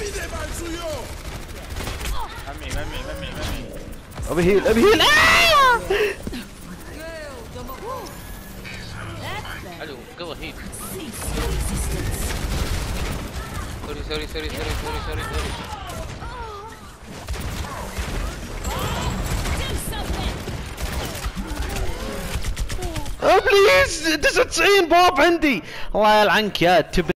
هو مو بالأنا وياك نايس عليك ممي ممي ممي ممي ابي هيل ابي هيل آه! حلو قوة هيك سوري سوري سوري سوري سوري سوري سوري آه، بليز 99 بوب عندي الله يلعنك يا تب